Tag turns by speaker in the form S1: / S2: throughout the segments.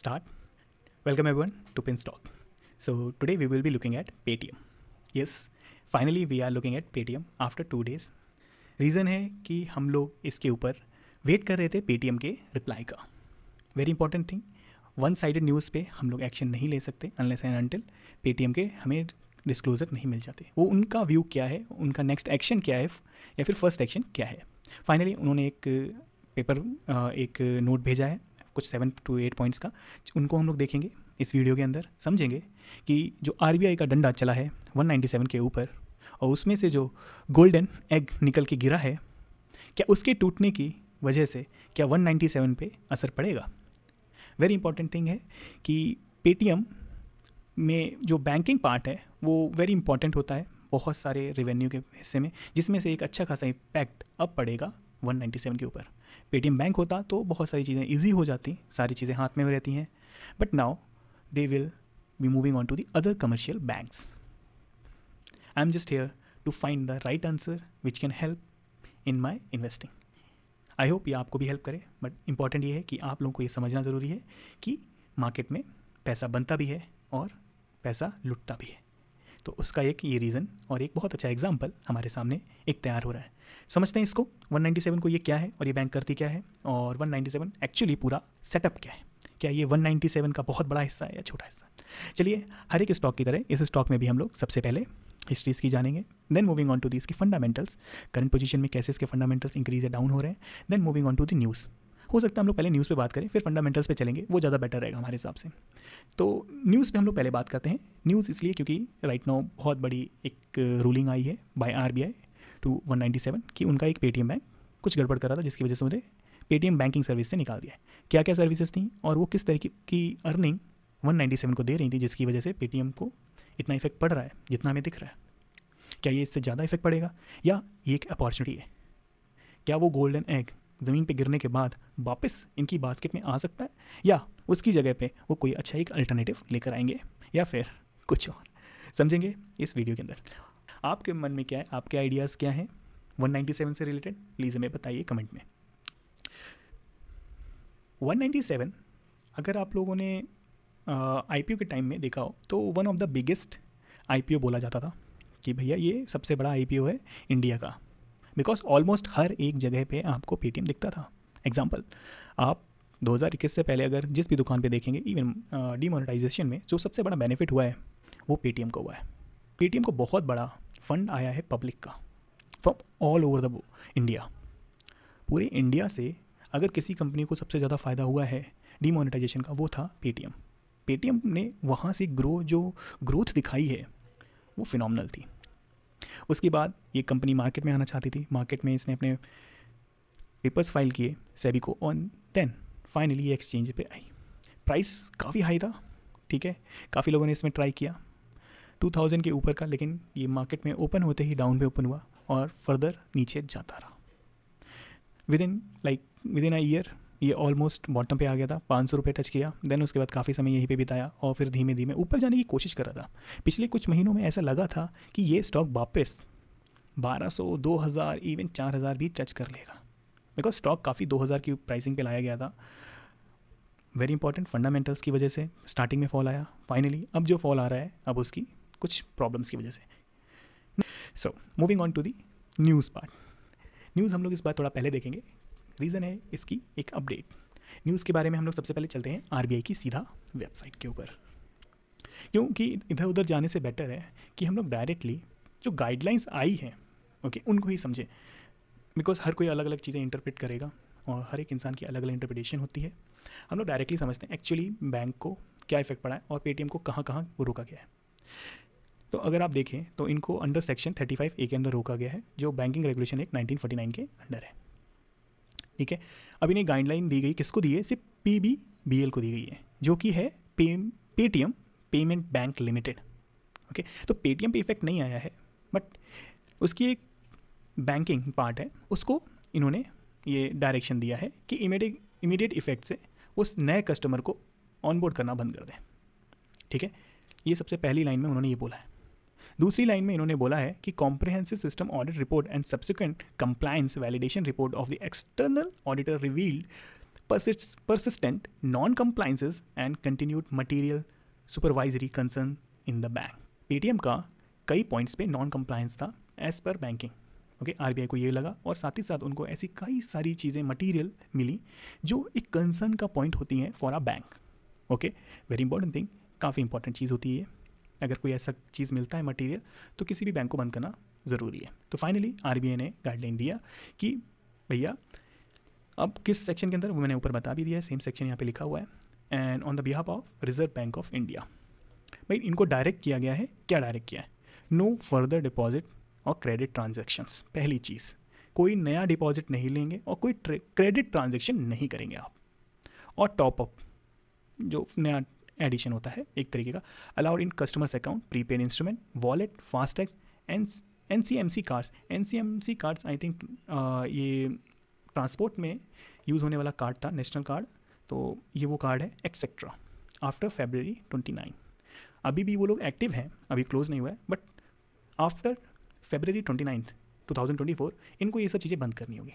S1: Start. Welcome everyone to Pinstock. So today we will be looking at Paytm. Yes, finally we are looking at Paytm after two days. Reason है कि हम लोग इसके ऊपर wait कर रहे थे पेटीएम के रिप्लाई का very important thing one sided news पे हम लोग एक्शन नहीं ले सकते अनलेस एंड अनटिल पेटीएम के हमें डिस्क्लोजर नहीं मिल जाते वो उनका व्यू क्या है उनका नेक्स्ट एक्शन क्या है या फिर फ़र्स्ट एक्शन क्या है फाइनली उन्होंने एक पेपर एक नोट भेजा है कुछ सेवन टू एट पॉइंट्स का, उनको हम लोग देखेंगे इस वीडियो के अंदर, समझेंगे कि जो आरबीआई का डंडा चला है 197 के ऊपर, और उसमें से जो गोल्डन एग निकल के गिरा है, क्या उसके टूटने की वजह से क्या 197 पे असर पड़ेगा? वेरी इंपॉर्टेंट थिंग है कि पेटीएम में जो बैंकिंग पार्ट है, वो वेरी इंपॉर्टेंट होता है बहुत सारे रेवेन्यू के हिस्से में, जिसमें से एक अच्छा खासा इम्पैक्ट अब पड़ेगा 197 के ऊपर। पेटीएम बैंक होता तो बहुत सारी चीज़ें ईजी हो जाती, सारी चीज़ें हाथ में हो रहती हैं। But now they will be moving on to the other commercial banks I am just here to find the right answer which can help in my investing I hope ये आपको भी हेल्प करे बट इंपॉर्टेंट ये है कि आप लोगों को ये समझना ज़रूरी है कि मार्केट में पैसा बनता भी है और पैसा लुटता भी है। तो उसका एक ये रीज़न और एक बहुत अच्छा एग्ज़ाम्पल हमारे सामने एक तैयार हो रहा है। समझते हैं इसको 197 को ये क्या है और ये बैंक करती क्या है और 197 एक्चुअली पूरा सेटअप क्या है? क्या ये 197 का बहुत बड़ा हिस्सा है या छोटा हिस्सा? चलिए, हर एक स्टॉक की तरह, इस स्टॉक में भी हम लोग सबसे पहले हिस्ट्रीज की जानेंगे then moving on to the इसकी फंडामेंटल्स करंट पोजीशन में कैसे इसके फंडामेंटल्स इंक्रीज या डाउन हो रहे हैं then moving on to the news हो सकता है हम लोग पहले न्यूज़ पे बात करें, फिर फंडामेंटल्स पे चलेंगे, वो ज़्यादा बेटर रहेगा हमारे हिसाब से। तो न्यूज़ पे हम लोग पहले बात करते हैं। न्यूज़ इसलिए क्योंकि राइट नाउ बहुत बड़ी एक रूलिंग आई है by R B I two one seven कि उनका एक पेटीएम बैंक कुछ गड़बड़ कर रहा था, जिसकी वजह से मुझे पेटीएम बैंकिंग सर्विस से निकाल दिया है। क्या क्या सर्विसेज़ थी और वो किस तरीके की अर्निंग वन नाइन्टी सेवन को दे रही थी, जिसकी वजह से पेटीएम को इतना इफ़ेक्ट पड़ रहा है, जितना हमें दिख रहा है? क्या ये इससे ज़्यादा इफ़ेक्ट पड़ेगा? या ये एक अपॉर्चुनिटी है? क्या वो गोल्डन एग ज़मीन पे गिरने के बाद वापस इनकी बास्केट में आ सकता है? या उसकी जगह पे वो कोई अच्छा एक अल्टरनेटिव लेकर आएँगे? या फिर कुछ और? समझेंगे इस वीडियो के अंदर। आपके मन में क्या है? आपके आइडियाज़ क्या हैं? 197 से रिलेटेड प्लीज़ हमें बताइए कमेंट में। 197 अगर आप लोगों ने आईपीओ के टाइम में देखा हो तो one of the biggest IPO बोला जाता था कि भैया ये सबसे बड़ा आईपीओ है इंडिया का। बिकॉज़ ऑलमोस्ट हर एक जगह पे आपको पेटीएम दिखता था। एग्ज़ाम्पल आप 2021 से पहले अगर जिस भी दुकान पे देखेंगे इवन डीमोनेटाइजेशन में जो सबसे बड़ा बेनिफिट हुआ है, वो पेटीएम का हुआ है। पेटीएम को बहुत बड़ा फंड आया है पब्लिक का from all over the India पूरे इंडिया से अगर किसी कंपनी को सबसे ज़्यादा फ़ायदा हुआ है डीमोनेटाइजेशन का, वो था पेटीएम पेटीएम ने वहाँ से ग्रो जो ग्रोथ दिखाई है, वो फिनॉमिनल थी। उसके बाद ये कंपनी मार्केट में आना चाहती थी। मार्केट में इसने अपने पेपर्स फ़ाइल किए सेबी को ऑन देन फाइनली ये एक्सचेंज पे आई। प्राइस काफ़ी हाई था, ठीक है? काफ़ी लोगों ने इसमें ट्राई किया। 2000 के ऊपर का, लेकिन ये मार्केट में ओपन होते ही डाउन पे ओपन हुआ और फर्दर नीचे जाता रहा। Within like within a year ये ऑलमोस्ट बॉटम पे आ गया था, पाँच सौ रुपये टच किया देन उसके बाद काफ़ी समय यहीं पे बिताया और फिर धीमे धीमे ऊपर जाने की कोशिश कर रहा था। पिछले कुछ महीनों में ऐसा लगा था कि ये स्टॉक वापस बारह सौ, दो हज़ार इवन चार हज़ार भी टच कर लेगा। बिकॉज़ स्टॉक काफ़ी दो हज़ार की प्राइसिंग पे लाया गया था। वेरी इंपॉर्टेंट फंडामेंटल्स की वजह से स्टार्टिंग में फॉल आया। फाइनली अब जो फॉल आ रहा है, अब उसकी कुछ प्रॉब्लम्स की वजह से। So moving on to the news part news हम लोग इस बार थोड़ा पहले देखेंगे। रीज़न है इसकी एक अपडेट। न्यूज़ के बारे में हम लोग सबसे पहले चलते हैं आरबीआई की सीधा वेबसाइट के ऊपर। क्योंकि इधर उधर जाने से बेटर है कि हम लोग डायरेक्टली जो गाइडलाइंस आई हैं, ओके, उनको ही समझें। बिकॉज़ हर कोई अलग अलग चीज़ें इंटरप्रेट करेगा और हर एक इंसान की अलग अलग इंटरप्रिटेशन होती है। हम लोग डायरेक्टली समझते हैं एक्चुअली बैंक को क्या इफ़ेक्ट पड़ा है और पेटीएम को कहाँ कहाँ वो रोका गया है। तो अगर आप देखें तो इनको अंडर सेक्शन 35 ए के अंदर रोका गया है, जो बैंकिंग रेगुलेशन एक 1949 के अंडर है। ठीक है? अब इन्हें गाइडलाइन दी गई, किसको दी है? सिर्फ़ पी बी बी एल को दी गई है, जो कि है पे Paytm payment bank limited okay तो पेटीएम पे इफ़ेक्ट नहीं आया है बट उसकी एक बैंकिंग पार्ट है, उसको इन्होंने ये डायरेक्शन दिया है कि इमीडिएट इमीडिएट इफ़ेक्ट से उस नए कस्टमर को ऑनबोर्ड करना बंद कर दें, ठीक है? ये सबसे पहली लाइन में उन्होंने ये बोला है। दूसरी लाइन में इन्होंने बोला है कि comprehensive system audit report and subsequent compliance validation report of the external auditor revealed persistent non-compliances and continued material supervisory concern in the bank. Paytm का कई पॉइंट्स पे नॉन कंप्लायंस था as per banking okay RBI को ये लगा और साथ ही साथ उनको ऐसी कई सारी चीज़ें मटीरियल मिली जो एक कंसर्न का पॉइंट होती हैं for a bank okay very important thing काफ़ी इंपॉर्टेंट चीज़ होती है अगर कोई ऐसा चीज़ मिलता है मटीरियल तो किसी भी बैंक को बंद करना ज़रूरी है। तो फाइनली आरबीआई ने गाइडलाइन दिया कि, भैया, अब किस सेक्शन के अंदर? वो मैंने ऊपर बता भी दिया है सेम सेक्शन यहाँ पे लिखा हुआ है। And on the behalf of Reserve Bank of India भाई, इनको डायरेक्ट किया गया है। क्या डायरेक्ट किया है? नो फर्दर डिपॉजिट और क्रेडिट ट्रांजेक्शन्स पहली चीज़। कोई नया डिपॉजिट नहीं लेंगे और कोई क्रेडिट ट्रांजेक्शन नहीं करेंगे आप। और टॉपअप जो नया एडिशन होता है एक तरीके का। Allowed in customers account prepaid instrument wallet FASTag and N C M C cards N C M C cards I think ये ट्रांसपोर्ट में यूज़ होने वाला कार्ड था नेशनल कार्ड तो ये वो कार्ड है etcetera after February twenty nine अभी भी वो लोग एक्टिव हैं, अभी क्लोज नहीं हुआ है but after February twenty ninth two thousand twenty four इनको ये सब चीज़ें बंद करनी होगी।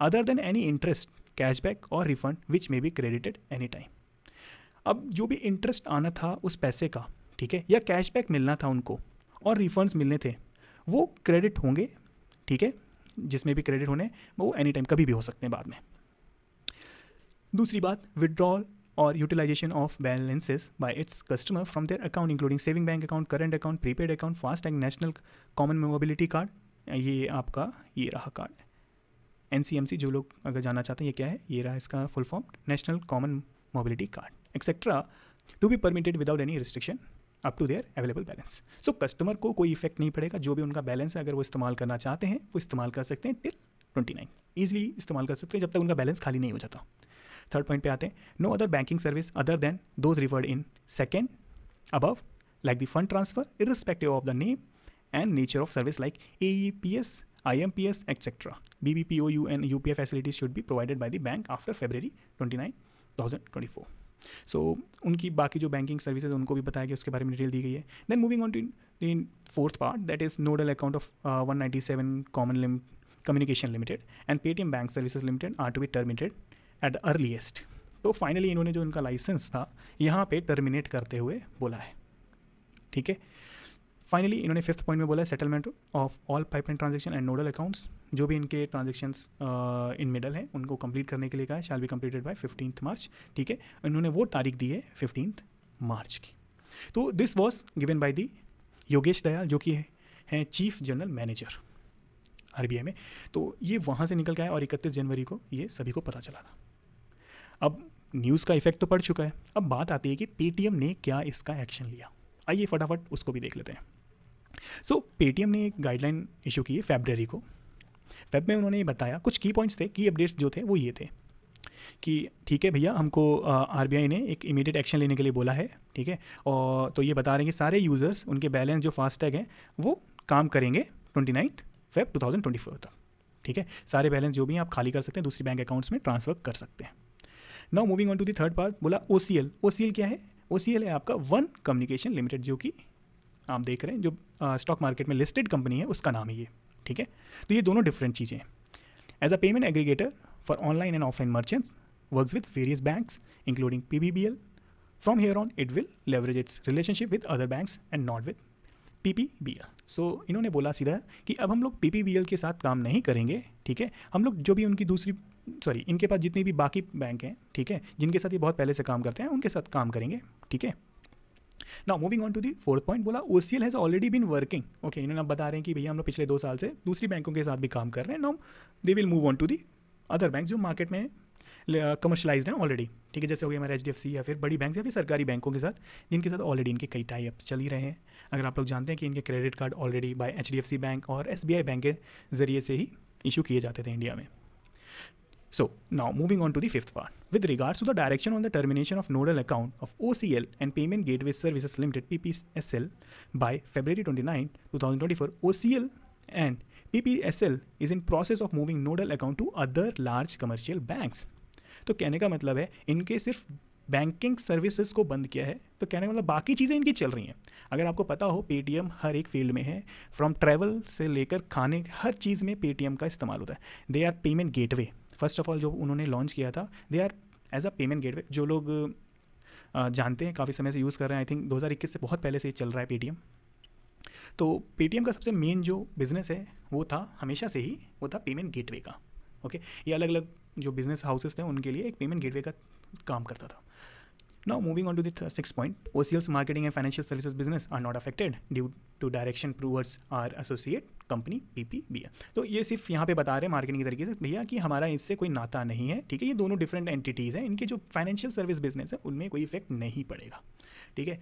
S1: Other than any interest cashback और refund which may be credited any time अब जो भी इंटरेस्ट आना था उस पैसे का, ठीक है, या कैशबैक मिलना था उनको, और रिफंड्स मिलने थे, वो क्रेडिट होंगे, ठीक है, जिसमें भी क्रेडिट होने, वो एनी टाइम कभी भी हो सकते हैं बाद में। दूसरी बात विदड्रॉल और utilization of balances by its customer from their account including saving bank account current account prepaid account fast and national common mobility card ये आपका, ये रहा कार्ड एनसीएमसी जो लोग अगर जानना चाहते हैं, ये क्या है? ये रहा इसका full form national common mobility card etcetera to be permitted without any restriction up to their available balance so customer को कोई इफ़ेक्ट नहीं पड़ेगा, जो भी उनका बैलेंस है, अगर वो इस्तेमाल करना चाहते हैं, वो इस्तेमाल कर सकते हैं टिल ट्वेंटी नाइन ईजिली इस्तेमाल कर सकते हैं जब तक उनका बैलेंस खाली नहीं हो जाता। थर्ड पॉइंट पे आते हैं no other banking service other than those referred in second above like the fund transfer irrespective of the name and nature of service like A E P S I M P S etcetera B B P O U N U P F facilities should be provided by the bank after February twenty nine two thousand twenty four so so, उनकी बाकी जो banking services उनको भी बताया गया उसके बारे में डिटेल दी गई है। Then moving on to in fourth part that is nodal account of one ninety seven common lim communication limited and Paytm bank services limited are to be terminated at the earliest तो finally इन्होंने जो इनका licence था यहाँ पे terminate करते हुए बोला है। ठीक है? फाइनली इन्होंने फिफ्थ पॉइंट में बोला है settlement of all pipeline transaction and nodal accounts जो भी इनके ट्रांजेक्शन्स इन मिडल हैं, उनको कंप्लीट करने के लिए कहा है shall be completed by fifteen March ठीक है? इन्होंने वो तारीख दी है फिफ्टीन मार्च की। तो this was given by the Yogesh Dayal, जो कि हैं चीफ जनरल मैनेजर आरबीआई में। तो ये वहाँ से निकल के आया और इकतीस जनवरी को ये सभी को पता चला था। अब न्यूज़ का इफ़ेक्ट तो पड़ चुका है। अब बात आती है कि पेटीएम ने क्या इसका एक्शन लिया। आइए फटाफट उसको भी देख लेते हैं। सो पेटीएम ने एक गाइडलाइन इशू की है फेबररी को। फेब में उन्होंने ये बताया, कुछ की पॉइंट्स थे की अपडेट्स जो थे वो ये थे कि ठीक है भैया, हमको आरबीआई ने एक इमीडिएट एक्शन लेने के लिए बोला है, ठीक है? और तो ये बता रहे हैं कि सारे यूज़र्स उनके बैलेंस जो फास्टैग हैं, वो काम करेंगे twenty ninth Feb two thousand twenty four तक, ठीक है? सारे बैलेंस जो भी हैं, आप खाली कर सकते हैं, दूसरी बैंक अकाउंट्स में ट्रांसफ़र कर सकते हैं। Now moving on to the third part बोला O C L O C L क्या है? ओ सी एल है आपका वन कम्युनिकेशन लिमिटेड जो कि आप देख रहे हैं, जो स्टॉक मार्केट में लिस्टेड कंपनी है, उसका नाम है ये, ठीक है? तो ये दोनों डिफरेंट चीज़ें हैं। As a payment aggregator for online and offline merchants works with various banks including P B B L from here on it will leverage its relationship with other banks and not with P P B L so इन्होंने बोला सीधा कि अब हम लोग P P B L के साथ काम नहीं करेंगे, ठीक है? हम लोग जो भी उनकी दूसरी सॉरी इनके पास जितने भी बाकी बैंक हैं, ठीक है? जिनके साथ ये बहुत पहले से काम करते हैं, उनके साथ काम करेंगे, ठीक है? Now moving on to the fourth point बोला O C L has already been working okay इन्होंने आप बता रहे हैं कि भैया हम लोग पिछले दो साल से दूसरी बैंकों के साथ भी काम कर रहे हैं। Now they will move on to the other bank जो मार्केट में कमर्शलाइज हैं ऑलरेडी ठीक है, जैसे हो गया हमारे एच डी या फिर बड़ी बैंक या फिर सरकारी बैंकों के साथ जिनके साथ ऑलरेडी इनके कई टाई अप्स चल ही रहे हैं। अगर आप लोग जानते हैं कि इनके credit card already by H D F C bank और एस बी आई बैंक के ज़रिए से ही इशू किए जाते थे इंडिया में। So now moving on to the fifth part. With regards to the direction on the termination of nodal account of OCL and Payment Gateway Services Limited PPSL by February 29, 2024, OCL and PPSL is in process of moving nodal account to other large commercial banks. तो कहने का मतलब है इनके सिर्फ़ banking services को बंद किया है तो कहने का मतलब बाकी चीज़ें इनकी चल रही हैं अगर आपको पता हो पेटीएम हर एक फ़ील्ड में है फ्रॉम ट्रैवल से लेकर खाने हर चीज़ में पेटीएम का इस्तेमाल होता है they are payment gateway first of all जो उन्होंने लॉन्च किया था they are as a payment gateway जो लोग जानते हैं, काफ़ी समय से यूज़ कर रहे हैं आई थिंक 2021 से बहुत पहले से चल रहा है पेटीएम तो पेटीएम का सबसे मेन जो बिज़नेस है, वो था, हमेशा से ही, वो था पेमेंट गेटवे का ओके ये अलग अलग जो बिज़नेस हाउसेस थे, उनके लिए एक पेमेंट गेटवे का काम करता था। Now, moving on to the th- sixth point, OCL's marketing and financial services business are not affected due to direction towards our associate company PPBL. तो ये सिर्फ़ यहाँ पे बता रहे हैं मार्केटिंग के तरीके से भैया कि हमारा इससे कोई नाता नहीं है ठीक है? ये दोनों डिफरेंट एंटिटीज़ हैं। इनके जो फाइनेंशियल सर्विस बिज़नेस है उनमें कोई इफ़ेक्ट नहीं पड़ेगा ठीक है?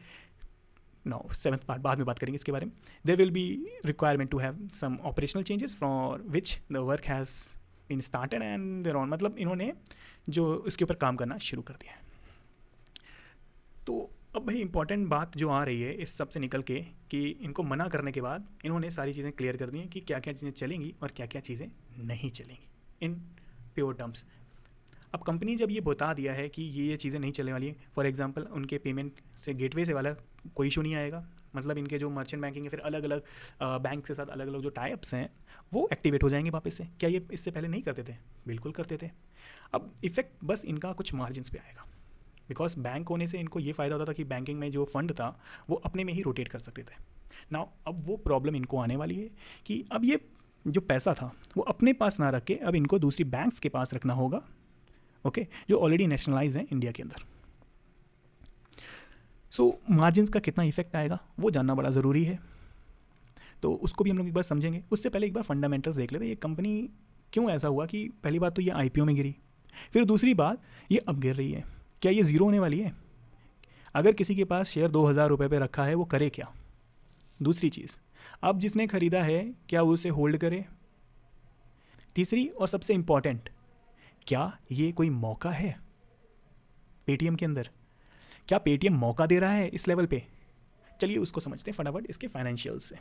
S1: नाउ सेवन्थ पार्ट बाद में बात करेंगे इसके बारे में। There will be requirement to have some operational changes for which the work has in started and there on मतलब इन्होंने जो इसके ऊपर काम करना शुरू कर दिया है। तो अब भाई इंपॉर्टेंट बात जो आ रही है इस सबसे निकल के कि इनको मना करने के बाद इन्होंने सारी चीज़ें क्लियर कर दी हैं कि क्या क्या चीज़ें चलेंगी और क्या क्या चीज़ें नहीं चलेंगी इन प्योर टर्म्स अब कंपनी जब ये बता दिया है कि ये ये चीज़ें नहीं चलने वाली हैं फॉर एग्जांपल उनके पेमेंट से गेटवे से वाला कोई इशू नहीं आएगा। मतलब इनके जो मर्चेंट बैंकिंग है फिर अलग अलग बैंक के साथ अलग अलग जो टाइप्स हैं, वो एक्टिवेट हो जाएँगे वापस से। क्या ये इससे पहले नहीं करते थे? बिल्कुल करते थे। अब इफ़ेक्ट बस इनका कुछ मार्जिन पे आएगा। बिकॉज़ बैंक होने से इनको ये फ़ायदा होता था कि बैंकिंग में जो फंड था वो अपने में ही रोटेट कर सकते थे। ना अब वो प्रॉब्लम इनको आने वाली है कि अब ये जो पैसा था वो अपने पास ना रख के अब इनको दूसरी बैंक्स के पास रखना होगा ओके okay, जो ऑलरेडी नेशनलाइज हैं इंडिया के अंदर। सो so, मार्जिन का कितना इफ़ेक्ट आएगा वो जानना बड़ा ज़रूरी है। तो उसको भी हम लोग एक बार समझेंगे। उससे पहले एक बार फंडामेंटल्स देख लेते ये कंपनी क्यों ऐसा हुआ कि पहली बात तो ये आई में गिरी फिर दूसरी बात ये अब गिर रही है। क्या ये ज़ीरो होने वाली है? अगर किसी के पास शेयर दो हज़ार रुपये पर रखा है, वो करे क्या? दूसरी चीज़, अब जिसने ख़रीदा है, क्या वो उसे होल्ड करे? तीसरी और सबसे इंपॉर्टेंट, क्या ये कोई मौका है? पेटीएम के अंदर, क्या पेटीएम मौका दे रहा है इस लेवल पे? चलिए उसको समझते हैं फटाफट इसके फाइनेंशियल्स से।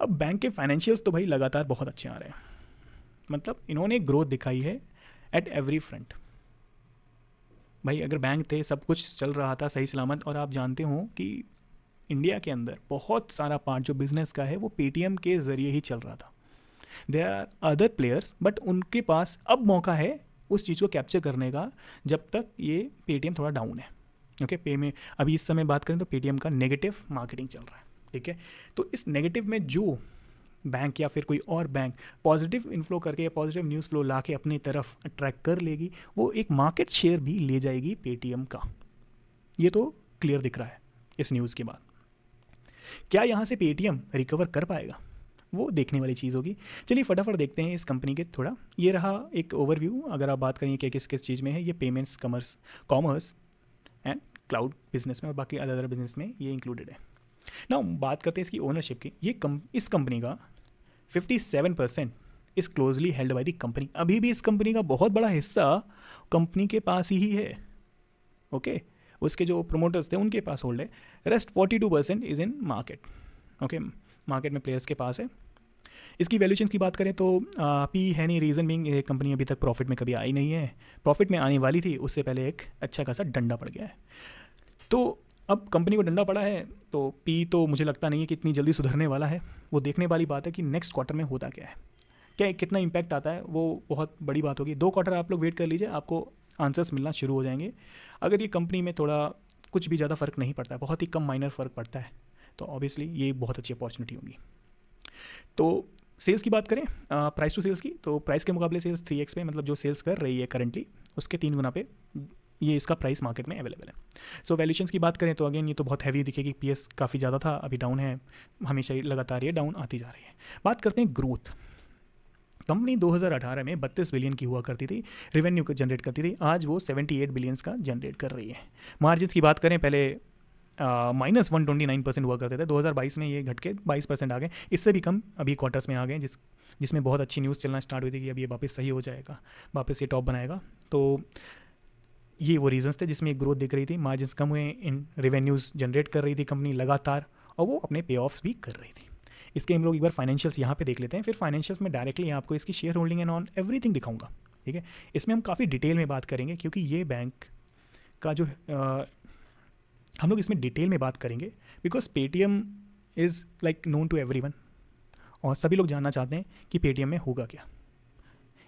S1: अब बैंक के फाइनेंशियल्स तो भाई लगातार बहुत अच्छे आ रहे हैं। मतलब इन्होंने ग्रोथ दिखाई है एट एवरी फ्रंट भाई, अगर बैंक थे, सब कुछ चल रहा था, सही सलामत। और आप जानते हो कि इंडिया के अंदर बहुत सारा पार्ट जो बिज़नेस का है, वो पेटीएम के ज़रिए ही चल रहा था। They are other players but उनके पास अब मौका है उस चीज़ को कैप्चर करने का, जब तक ये पेटीएम थोड़ा डाउन है। ओके पे में, अभी इस समय बात करें तो पेटीएम का नेगेटिव मार्केटिंग चल रहा है। ठीक है? तो इस नेगेटिव में जो बैंक या फिर कोई और बैंक पॉजिटिव इन्फ्लो करके या पॉजिटिव न्यूज़ फ्लो ला के अपनी तरफ़ अट्रैक्ट कर लेगी, वो एक मार्केट शेयर भी ले जाएगी पेटीएम का। ये तो क्लियर दिख रहा है इस न्यूज़ के बाद। क्या यहाँ से पेटीएम रिकवर कर पाएगा? वो देखने वाली चीज़ होगी। चलिए फटाफट देखते हैं इस कंपनी के थोड़ा। ये रहा एक ओवरव्यू अगर आप बात करेंगे कि किस किस चीज़ में है, ये payments commerce commerce and cloud business में और बाकी अदर अदर बिज़नेस में ये इंक्लूडेड है। ना बात करते हैं इसकी ओनरशिप की। ये कम इस कंपनी का 57 percent is closely held by the company अभी भी इस कंपनी का बहुत बड़ा हिस्सा कंपनी के पास ही है। Okay okay? उसके जो प्रोमोटर्स थे, उनके पास होल्ड है। Rest 42 percent is in market okay market में प्लेयर्स के पास है। इसकी वैल्यूशन की बात करें तो पी है नहीं रीज़न बिंग ये कंपनी अभी तक प्रॉफिट में कभी आई नहीं है। प्रॉफिट में आने वाली थी, उससे पहले एक अच्छा खासा डंडा पड़ गया है। तो अब कंपनी को डंडा पड़ा है तो पी तो मुझे लगता नहीं है कि इतनी जल्दी सुधरने वाला है। वो देखने वाली बात है कि नेक्स्ट क्वार्टर में होता क्या है। क्या कितना इम्पैक्ट आता है, वो बहुत बड़ी बात होगी। दो क्वार्टर आप लोग वेट कर लीजिए, आपको आंसर्स मिलना शुरू हो जाएँगे। अगर ये कंपनी में थोड़ा कुछ भी ज़्यादा फ़र्क नहीं पड़ता है बहुत ही कम माइनर फ़र्क पड़ता है तो ऑब्वियसली ये बहुत अच्छी अपॉर्चुनिटी होगी। तो सेल्स की बात करें प्राइस टू सेल्स की तो प्राइस के मुकाबले सेल्स थ्री एक्स पे मतलब जो सेल्स कर रही है करंटली उसके तीन गुना पे ये इसका प्राइस मार्केट में अवेलेबल है। सो so, वैल्यूशंस की बात करें तो अगेन ये तो बहुत हैवी दिखेगी। पीएस काफ़ी ज़्यादा था अभी डाउन है। हमेशा ही लगातार ये डाउन आती जा रही है। बात करते हैं ग्रोथ कंपनी 2018 में 32 बिलियन की हुआ करती थी रेवेन्यू जनरेट करती थी। आज वो 78 बिलियंस का जनरेट कर रही है। मार्जिन की बात करें पहले minus one twenty nine percent हुआ करते थे। 2022 में ये घट के बाईस परसेंट आ गए। इससे भी कम अभी क्वार्टर्स में आ गए जिस जिसमें बहुत अच्छी न्यूज़ चलना स्टार्ट हुई थी कि अब ये वापस सही हो जाएगा वापस ये टॉप बनाएगा। तो ये वो रीजंस थे जिसमें ग्रोथ दिख रही थी। मार्जिन कम हुए इन रेवेन्यूज़ जनरेट कर रही थी कंपनी लगातार और वो अपने पे ऑफ्स भी कर रही थी। इसके हम लोग एक बार फाइनेंशियल्स यहाँ पे देख लेते हैं। फिर फाइनेंशियल्स में डायरेक्टली आपको इसकी share holding and on everything दिखाऊँगा ठीक है? इसमें हम काफ़ी डिटेल में बात करेंगे क्योंकि ये बैंक का जो आ, हम लोग इसमें डिटेल में बात करेंगे because Paytm is like known to every और सभी लोग जानना चाहते हैं कि पेटीएम में होगा क्या।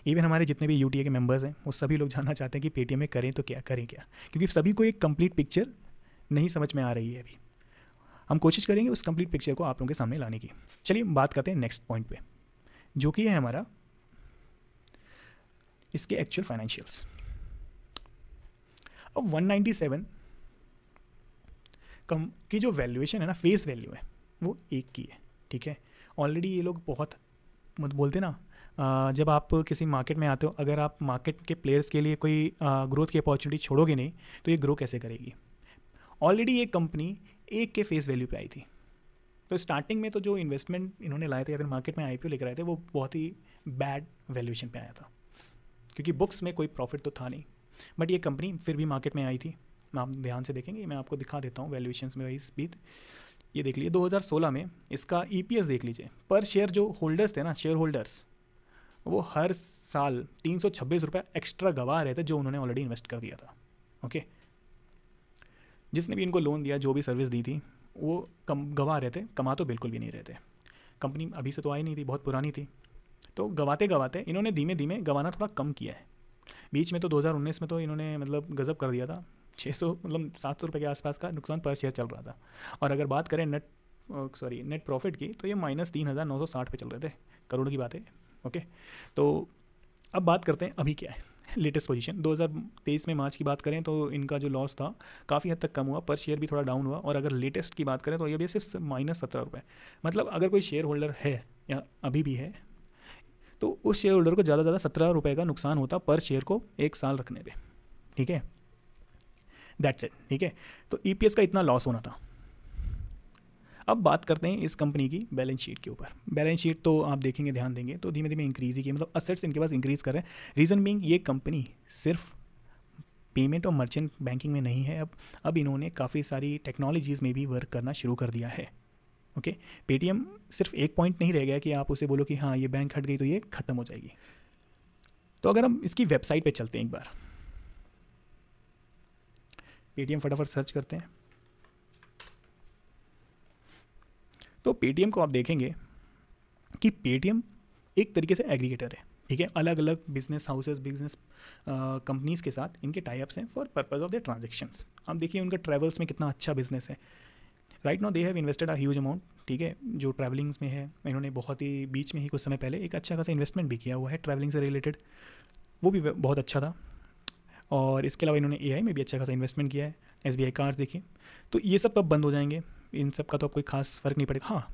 S1: इवन हमारे जितने भी यूटीए के मेंबर्स हैं, वो सभी लोग जानना चाहते हैं कि पेटीएम में करें तो क्या करें क्या। क्योंकि सभी को एक कंप्लीट पिक्चर नहीं समझ में आ रही है अभी। हम कोशिश करेंगे उस कंप्लीट पिक्चर को आप लोगों के सामने लाने की। चलिए बात करते हैं नेक्स्ट पॉइंट पे, जो कि है हमारा इसके एक्चुअल फाइनेंशियल्स अब 197 कम की जो वैल्यूएशन है ना फेस वैल्यू है, वो एक की है, ठीक है? ऑलरेडी ये लोग बहुत मत बोलते ना जब आप किसी मार्केट में आते हो, अगर आप मार्केट के प्लेयर्स के लिए कोई ग्रोथ की अपॉर्चुनिटी छोड़ोगे नहीं तो ये ग्रो कैसे करेगी? ऑलरेडी ये कंपनी एक के फेस वैल्यू पे आई थी। तो स्टार्टिंग में तो जो इन्वेस्टमेंट इन्होंने लाए थे या फिर मार्केट में आई लेकर आए थे, वो बहुत ही बैड वैल्यूएशन पे आया था। क्योंकि बुक्स में कोई प्रॉफिट तो था नहीं। बट ये कंपनी फिर भी मार्केट में आई थी। आप ध्यान से देखेंगे, मैं आपको दिखा देता हूँ वैल्यूएशन में वही स्पीड ये देख लीजिए 2016 में इसका ई e देख लीजिए। पर शेयर जो होल्डर्स थे ना शेयर होल्डर्स वो हर साल तीन सौ छब्बीस रुपये एक्स्ट्रा गवा रहे थे जो उन्होंने ऑलरेडी इन्वेस्ट कर दिया था ओके जिसने भी इनको लोन दिया, जो भी सर्विस दी थी, वो कम गवा रहे थे, कमा तो बिल्कुल भी नहीं रहे थे। कंपनी अभी से तो आई नहीं थी, बहुत पुरानी थी। तो गवाते गवाते इन्होंने धीमे धीमे गवाना थोड़ा कम किया है। बीच में तो 2019 में तो इन्होंने मतलब गज़ब कर दिया था। 600 मतलब सात सौ रुपये के आसपास का नुकसान पर शेयर चल रहा था। और अगर बात करें नेट सॉरी नेट प्रॉफिट की तो ये माइनस तीन हज़ार नौ सौ साठ पे चल रहे थे। करोड़ की बात है। ओके तो अब बात करते हैं अभी क्या है। लेटेस्ट पोजीशन 2023 में मार्च की बात करें तो इनका जो लॉस था, काफ़ी हद तक कम हुआ, पर शेयर भी थोड़ा डाउन हुआ। और अगर लेटेस्ट की बात करें तो ये भी सिर्फ़ माइनस सत्रह रुपये मतलब अगर कोई शेयर होल्डर है या अभी भी है तो उस शेयर होल्डर को ज़्यादा ज़्यादा सत्रह रुपये का नुकसान होता पर शेयर को एक साल रखने पर ठीक है? दैट्स इट ठीक है? तो ई e का इतना लॉस होना था। अब बात करते हैं इस कंपनी की बैलेंस शीट के ऊपर। बैलेंस शीट तो आप देखेंगे, ध्यान देंगे तो धीमे धीमे इंक्रीज ही की मतलब असेट्स इनके पास इंक्रीज कर रहे हैं। रीज़न बिंग ये कंपनी सिर्फ़ पेमेंट और मर्चेंट बैंकिंग में नहीं है। अब अब इन्होंने काफ़ी सारी टेक्नोलॉजीज़ में भी वर्क करना शुरू कर दिया है। ओके? पेटीएम सिर्फ़ एक पॉइंट नहीं रह गया कि आप उसे बोलो कि हाँ ये बैंक हट गई तो ये ख़त्म हो जाएगी। तो अगर हम इसकी वेबसाइट पे चलते हैं एक बार। पेटीएम फटाफट सर्च करते हैं। तो पेटीएम को आप देखेंगे कि पेटीएम एक तरीके से एग्रीगेटर है, ठीक है? अलग अलग बिज़नेस हाउसेस बिज़नेस कंपनीज़ के साथ इनके टाइप्स हैं for purpose of the transactions आप देखिए उनका ट्रैवल्स में कितना अच्छा बिज़नेस है। Right no they have invested a huge amount ठीक है? जो ट्रैवलिंग्स में है, इन्होंने बहुत ही बीच में ही कुछ समय पहले एक अच्छा खासा इन्वेस्टमेंट भी किया हुआ है ट्रैवलिंग से रिलेटेड वो भी बहुत अच्छा था। और इसके अलावा इन्होंने एआई में भी अच्छा खासा इन्वेस्टमेंट किया है एस बी आई कार्ड देखिए। तो ये सब तब बंद हो जाएँगे। इन सब का तो कोई खास फ़र्क नहीं पड़ेगा। हाँ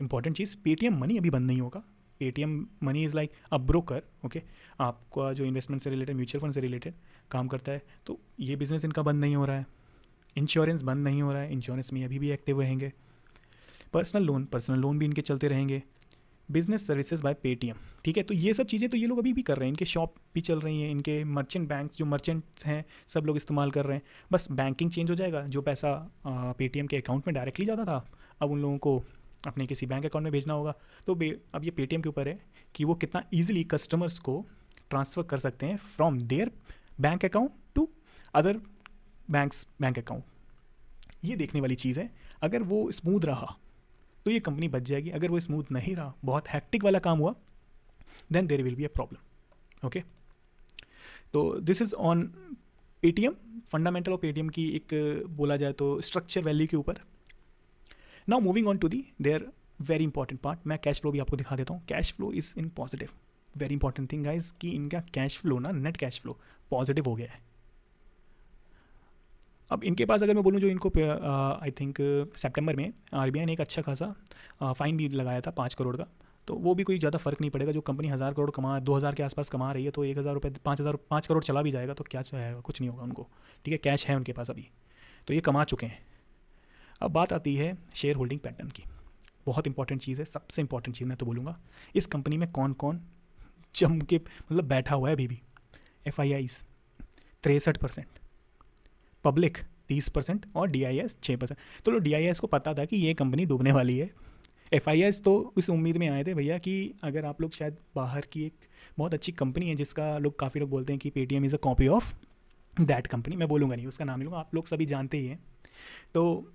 S1: इंपॉर्टेंट चीज़ पेटीएम मनी अभी बंद नहीं होगा। Paytm money is like a broker okay आपका जो इन्वेस्टमेंट से रिलेटेड म्यूचुअल फंड से रिलेटेड काम करता है तो ये बिज़नेस इनका बंद नहीं हो रहा है। इंश्योरेंस बंद नहीं हो रहा है। इंश्योरेंस में अभी भी एक्टिव रहेंगे। पर्सनल लोन पर्सनल लोन भी इनके चलते रहेंगे। बिज़नेस सर्विसेज़ बाय पेटीएम ठीक है? तो ये सब चीज़ें तो ये लोग अभी भी कर रहे हैं। इनके शॉप भी चल रही हैं, इनके मर्चेंट बैंक जो मर्चेंट्स हैं, सब लोग इस्तेमाल कर रहे हैं। बस बैंकिंग चेंज हो जाएगा। जो पैसा पेटीएम के अकाउंट में डायरेक्टली जाता था, अब उन लोगों को अपने किसी बैंक अकाउंट में भेजना होगा। तो अब ये पेटीएम के ऊपर है कि वो कितना ईजिली कस्टमर्स को ट्रांसफ़र कर सकते हैं from there bank account to other banks bank account ये देखने वाली चीज़ है। अगर वो स्मूथ रहा तो ये कंपनी बच जाएगी। अगर वो स्मूथ नहीं रहा, बहुत हैक्टिक वाला काम हुआ then there will be a problem okay तो this is on Paytm fundamental of Paytm की एक बोला जाए तो स्ट्रक्चर वैल्यू के ऊपर। Now moving on to the there very important part मैं कैश फ्लो भी आपको दिखा देता हूँ। Cash flow is in positive very important thing guys कि इनका कैश फ्लो ना नेट कैश फ्लो पॉजिटिव हो गया है। अब इनके पास अगर मैं बोलूँ जो इनको आई थिंक सितंबर में आरबीआई ने एक अच्छा खासा फ़ाइन भी लगाया था पाँच करोड़ का। तो वो भी कोई ज़्यादा फ़र्क नहीं पड़ेगा। जो कंपनी हज़ार करोड़ कमा, दो हज़ार के आसपास कमा रही है तो एक हज़ार रुपये पाँच हज़ार, पाँच करोड़ चला भी जाएगा तो क्या चाहेगा कुछ नहीं होगा उनको। ठीक है कैश है उनके पास अभी। तो ये कमा चुके हैं। अब बात आती है शेयर होल्डिंग पैटर्न की। बहुत इंपॉर्टेंट चीज़ है, सबसे इंपॉर्टेंट चीज़ मैं तो बोलूँगा। इस कंपनी में कौन कौन जम के मतलब बैठा हुआ है अभी भी। एफ़ आई आईज तिरसठ परसेंट। पब्लिक तीस परसेंट और डी आई एस छः परसेंट। तो लोग डी आई एस को पता था कि ये कंपनी डूबने वाली है। एफ़ आई एस तो इस उम्मीद में आए थे भैया कि अगर आप लोग शायद बाहर की एक बहुत अच्छी कंपनी है जिसका लोग, काफ़ी लोग बोलते हैं कि Paytm is a copy of that company मैं बोलूँगा नहीं, उसका नाम नहीं लूँगा, आप लोग सभी जानते ही हैं। तो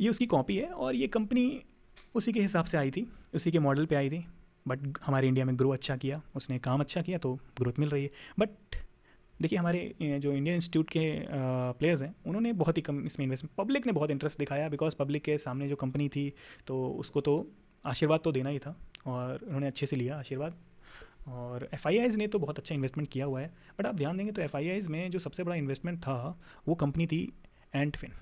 S1: ये उसकी कॉपी है और ये कंपनी उसी के हिसाब से आई थी, उसी के मॉडल पे आई थी। बट हमारे इंडिया में ग्रो अच्छा किया, उसने काम अच्छा किया तो ग्रोथ मिल रही है। बट देखिए, हमारे जो इंडियन इंस्टीट्यूट के प्लेयर्स हैं, उन्होंने बहुत ही कम इसमें इन्वेस्टमेंट पब्लिक ने बहुत इंटरेस्ट दिखाया बिकॉज़ पब्लिक के सामने जो कंपनी थी तो उसको तो आशीर्वाद तो देना ही था और उन्होंने अच्छे से लिया आशीर्वाद और एफ़ ने तो बहुत अच्छा इन्वेस्टमेंट किया हुआ है। बट आप ध्यान देंगे तो एफ़ में जो सबसे बड़ा इन्वेस्टमेंट था, वो कंपनी थी एंड फिन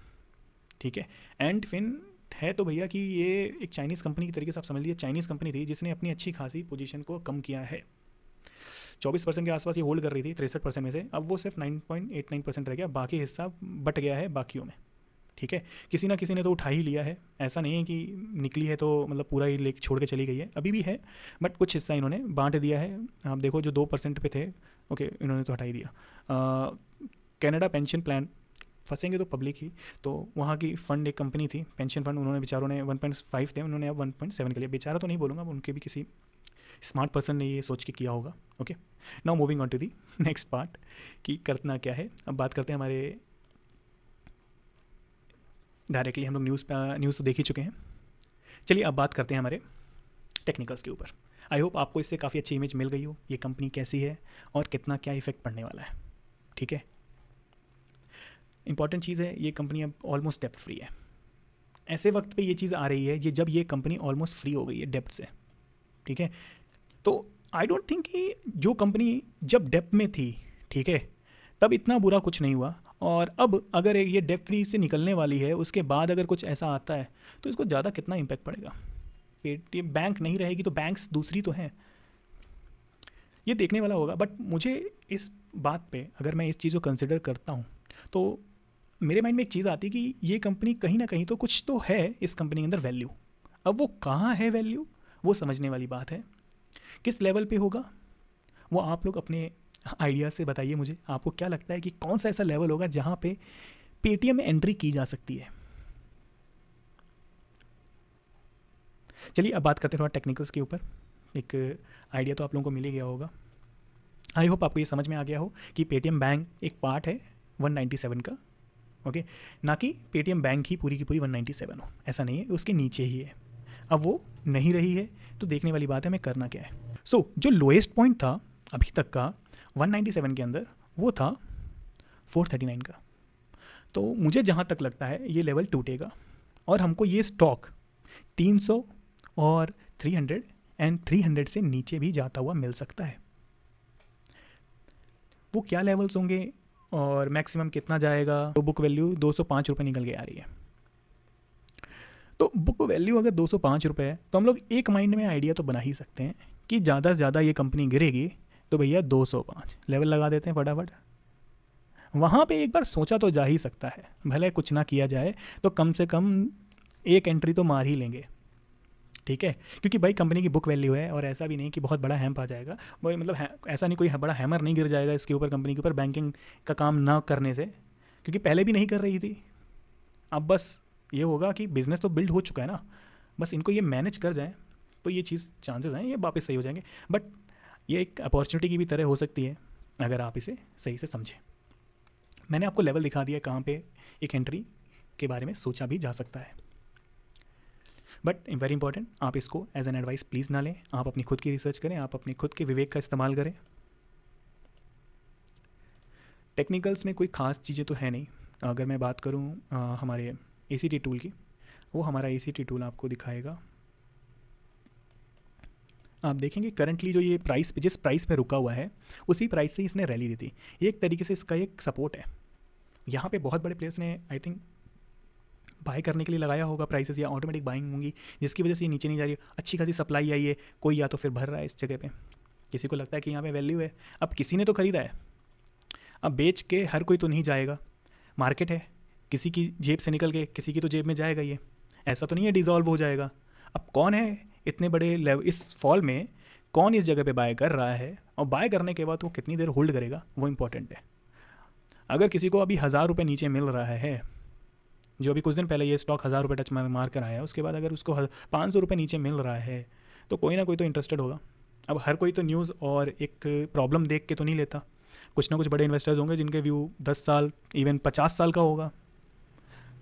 S1: ठीक है? एंड फिन है तो भैया कि ये एक चाइनीज़ कंपनी की तरीके से आप समझ लीजिए चाइनीज़ कंपनी थी जिसने अपनी अच्छी खासी पोजीशन को कम किया है। चौबीस परसेंट के आसपास ये होल्ड कर रही थी, तिरसठ परसेंट में से। अब वो सिर्फ़ nine point eight nine percent रह गया, बाकी हिस्सा बट गया है बाकियों में। ठीक है? किसी ना किसी ने तो उठा ही लिया है। ऐसा नहीं है कि निकली है तो मतलब पूरा ही लेक छोड़ के चली गई है। अभी भी है, बट कुछ हिस्सा इन्होंने बांट दिया है। आप देखो जो दो परसेंट पे थे, ओके, इन्होंने तो हटा ही दिया। कनाडा पेंशन प्लान फंसेंगे तो पब्लिक ही। तो वहाँ की फ़ंड एक कंपनी थी पेंशन फंड उन्होंने बेचारों ने वन पॉइंट फाइव थे, उन्होंने अब वन पॉइंट सेवन के लिए। बेचारा तो नहीं बोलूँगा उनके भी किसी स्मार्ट पर्सन ने ये सोच के किया होगा okay now moving on to the next part कि करना क्या है? अब बात करते हैं हमारे डायरेक्टली हम लोग न्यूज़ न्यूज़ तो देख ही चुके हैं। चलिए अब बात करते हैं हमारे टेक्निकल्स के ऊपर। आई होप आपको इससे काफ़ी अच्छी इमेज मिल गई हो, ये कंपनी कैसी है और कितना क्या इफ़ेक्ट पड़ने वाला है, ठीक है? इंपॉर्टेंट चीज़ है, ये कंपनी अब ऑलमोस्ट डेप्ट फ्री है। ऐसे वक्त पे ये चीज़ आ रही है, ये जब ये कंपनी ऑलमोस्ट फ्री हो गई है डेप्ट से। ठीक है? तो आई डोंट थिंक कि जो कंपनी जब डेप में थी, ठीक है, तब इतना बुरा कुछ नहीं हुआ। और अब अगर ये डेप फ्री से निकलने वाली है, उसके बाद अगर कुछ ऐसा आता है तो इसको ज़्यादा कितना इम्पैक्ट पड़ेगा? पेटीएम बैंक नहीं रहेगी तो बैंक्स दूसरी तो हैं। ये देखने वाला होगा बट मुझे इस बात पे अगर मैं इस चीज़ को कंसिडर करता हूँ तो मेरे माइंड में एक चीज़ आती है कि ये कंपनी कहीं ना कहीं तो कुछ तो है इस कंपनी के अंदर वैल्यू अब वो कहाँ है वैल्यू वो समझने वाली बात है। किस लेवल पे होगा? वो आप लोग अपने आइडिया से बताइए मुझे। आपको क्या लगता है कि कौन सा ऐसा लेवल होगा जहाँ पे पेटीएम में एंट्री की जा सकती है? चलिए, अब बात करते हैं थोड़ा टेक्निकल्स के ऊपर। एक आइडिया तो आप लोगों को मिल ही गया होगा। आई होप आपको ये समझ में आ गया हो कि पेटीएम बैंक एक पार्ट है 197 का। ओके? ना कि पेटीएम बैंक ही पूरी की पूरी 197 हो। ऐसा नहीं है, उसके नीचे ही है। अब वो नहीं रही है तो देखने वाली बात है मैं करना क्या है। सो so, जो लोएस्ट पॉइंट था अभी तक का 197 के अंदर वो था 439 का। तो मुझे जहाँ तक लगता है ये लेवल टूटेगा। और हमको ये स्टॉक 300 और 300 एंड 300 से नीचे भी जाता हुआ मिल सकता है। वो क्या लेवल्स होंगे और मैक्सिमम कितना जाएगा? तो बुक वैल्यू दो सौ निकल के आ रही है। तो बुक वैल्यू अगर दो सौ पाँच रुपये है तो हम लोग एक माइंड में आइडिया तो बना ही सकते हैं कि ज़्यादा से ज़्यादा ये कंपनी गिरेगी तो भैया दो सौ पाँच। लेवल लगा देते हैं फटाफट। वहाँ पे एक बार सोचा तो जा ही सकता है, भले कुछ ना किया जाए तो कम से कम एक एंट्री तो मार ही लेंगे। ठीक है? क्योंकि भाई कंपनी की बुक वैल्यू है और ऐसा भी नहीं कि बहुत बड़ा हैम्प आ जाएगा। वो मतलब ऐसा नहीं कोई बड़ा हैमर नहीं गिर जाएगा इसके ऊपर कंपनी के ऊपर बैंकिंग का काम ना करने से, क्योंकि पहले भी नहीं कर रही थी। अब बस ये होगा कि बिज़नेस तो बिल्ड हो चुका है ना। बस इनको ये मैनेज कर जाएँ तो ये चीज़ चांसेस हैं, ये वापस सही हो जाएँगे। बट ये एक अपॉर्चुनिटी की भी तरह हो सकती है, अगर आप इसे सही से समझें। मैंने आपको लेवल दिखा दिया कहाँ पे एक एंट्री के बारे में, सोचा भी जा सकता है। बट वेरी इंपॉर्टेंट आप इसको एज एन एडवाइस प्लीज़ ना लें। आप अपनी खुद की रिसर्च करें, आप अपने खुद के विवेक का इस्तेमाल करें। टेक्निकल्स में कोई ख़ास चीज़ें तो है नहीं। अगर मैं बात करूँ हमारे ए सी टी टूल की। वो हमारा ए सी टी टूल आपको दिखाएगा। आप देखेंगे करंटली जो ये प्राइस जिस प्राइस पे रुका हुआ है, उसी प्राइस से इसने रैली दी थी। एक तरीके से इसका एक सपोर्ट है। यहाँ पे बहुत बड़े प्लेयर्स ने आई थिंक बाय करने के लिए लगाया होगा प्राइसेस या ऑटोमेटिक बाइंग होंगी, जिसकी वजह से ये नीचे नहीं जा रही। अच्छी खासी सप्लाई आई है, कोई या तो फिर भर रहा है इस जगह पे। किसी को लगता है कि यहाँ पे वैल्यू है। अब किसी ने तो ख़रीदा है। अब बेच के हर कोई तो नहीं जाएगा। मार्केट है। किसी की जेब से निकल के किसी की तो जेब में जाएगा ये ऐसा तो नहीं है डिज़ोल्व हो जाएगा। अब कौन है इतने बड़े लेवल इस फॉल में कौन इस जगह पे बाय कर रहा है और बाय करने के बाद वो कितनी देर होल्ड करेगा? वो इंपॉर्टेंट है। अगर किसी को अभी हज़ार रुपये नीचे मिल रहा है, जो अभी कुछ दिन पहले ये स्टॉक हज़ार रुपये टच मार कर आया उसके बाद अगर उसको पाँच सौ रुपये नीचे मिल रहा है तो कोई ना कोई तो इंटरेस्टेड होगा। अब हर कोई तो न्यूज़ और एक प्रॉब्लम देख के तो नहीं लेता। कुछ ना कुछ बड़े इन्वेस्टर्स होंगे जिनके व्यू दस साल इवन पचास साल का होगा।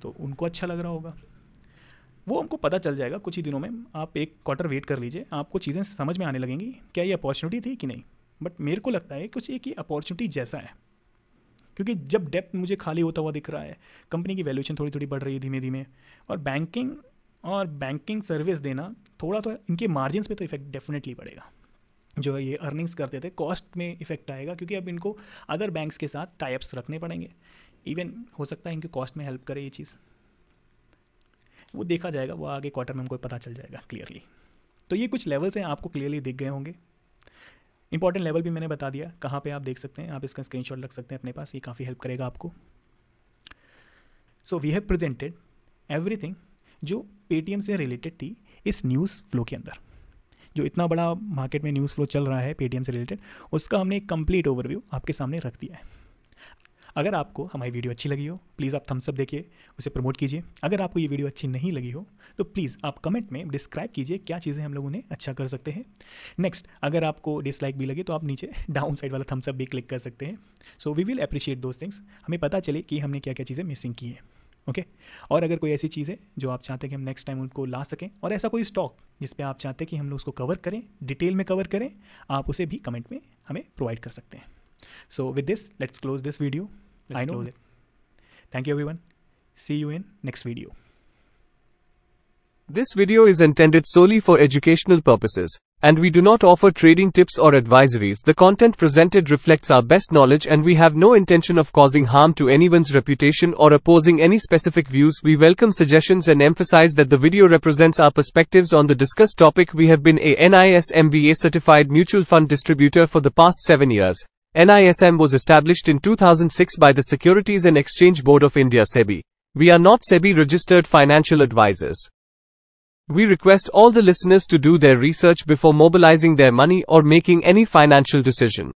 S1: तो उनको अच्छा लग रहा होगा। वो हमको पता चल जाएगा कुछ ही दिनों में। आप एक क्वार्टर वेट कर लीजिए। आपको चीज़ें समझ में आने लगेंगी क्या ये अपॉर्चुनिटी थी कि नहीं। बट मेरे को लगता है कुछ एक ही अपॉर्चुनिटी जैसा है। क्योंकि जब डेप्थ मुझे खाली होता हुआ दिख रहा है कंपनी की वैल्यूएशन थोड़ी थोड़ी बढ़ रही है धीमे धीमे और बैंकिंग और बैंकिंग सर्विस देना थोड़ा तो इनके मार्जिनस पे तो इफ़ेक्ट डेफिनेटली पड़ेगा। जो ये अर्निंग्स करते थे कॉस्ट में इफ़ेक्ट आएगा। क्योंकि अब इनको अदर बैंक्स के साथ टाइप्स रखने पड़ेंगे। इवन हो सकता है इनके कॉस्ट में हेल्प करे ये चीज़। वो देखा जाएगा, वो आगे क्वार्टर में हमको पता चल जाएगा क्लियरली तो ये कुछ लेवल्स हैं, आपको क्लियरली दिख गए होंगे। इंपॉर्टेंट लेवल भी मैंने बता दिया, कहाँ पे आप देख सकते हैं, आप इसका स्क्रीनशॉट रख सकते हैं अपने पास, ये काफ़ी हेल्प करेगा आपको। So we have presented everything जो पेटीएम से रिलेटेड थी इस न्यूज़ फ्लो के अंदर। जो इतना बड़ा मार्केट में न्यूज़ फ्लो चल रहा है पेटीएम से रिलेटेड उसका हमने एक कंप्लीट ओवरव्यू आपके सामने रख दिया है। अगर आपको हमारी वीडियो अच्छी लगी हो प्लीज़ आप थम्सअप देखिए, उसे प्रमोट कीजिए। अगर आपको ये वीडियो अच्छी नहीं लगी हो तो प्लीज़ आप कमेंट में डिस्क्राइब कीजिए क्या चीज़ें हम लोग उन्हें अच्छा कर सकते हैं। नेक्स्ट अगर आपको डिसलाइक भी लगे तो आप नीचे डाउन साइड वाला थम्सअप भी क्लिक कर सकते हैं। So we will appreciate those things हमें पता चले कि हमने क्या क्या चीज़ें मिसिंग की हैं ओके okay? और अगर कोई ऐसी चीज़ है जो आप चाहते हैं कि हम नेक्स्ट टाइम उनको ला सकें, और ऐसा कोई स्टॉक जिस पे आप चाहते हैं कि हम लोग उसको कवर करें डिटेल में कवर करें, आप उसे भी कमेंट में हमें प्रोवाइड कर सकते हैं। So with this let's close this video Let's I know. close it. Thank you, everyone. See you in next video.
S2: This video is intended solely for educational purposes, and we do not offer trading tips or advisories. The content presented reflects our best knowledge, and we have no intention of causing harm to anyone's reputation or opposing any specific views. We welcome suggestions and emphasize that the video represents our perspectives on the discussed topic. We have been a NIS MBA certified mutual fund distributor for the past seven years. NISM was established in 2006 by the Securities and Exchange Board of India SEBI. We are not SEBI registered financial advisors. We request all the listeners to do their research before mobilizing their money or making any financial decision.